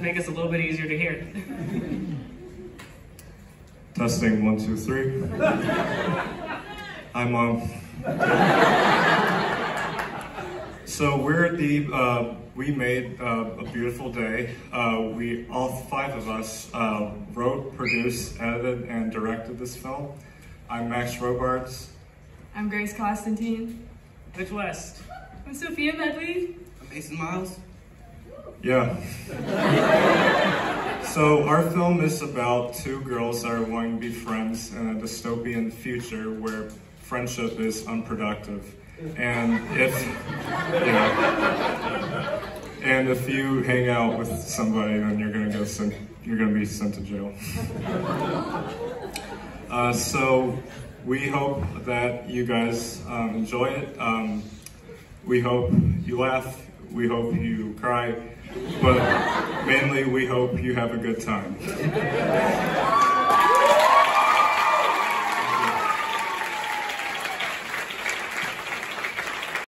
make us a little bit easier to hear. Testing one, two, three. Hi, Mom. So we're at the, uh, we made uh, a beautiful day. Uh, we, all five of us, uh, wrote, produced, edited, and directed this film. I'm Max Robarts. I'm Grace Constantine. Mitch West. I'm Sophia Medley. I'm Mason Miles. Yeah. so our film is about two girls that are wanting to be friends in a dystopian future where friendship is unproductive. And if, yeah. And if you hang out with somebody, then you're gonna go sent, you're gonna be sent to jail. Uh, so we hope that you guys um, enjoy it. Um, we hope you laugh. We hope you cry. But mainly, we hope you have a good time.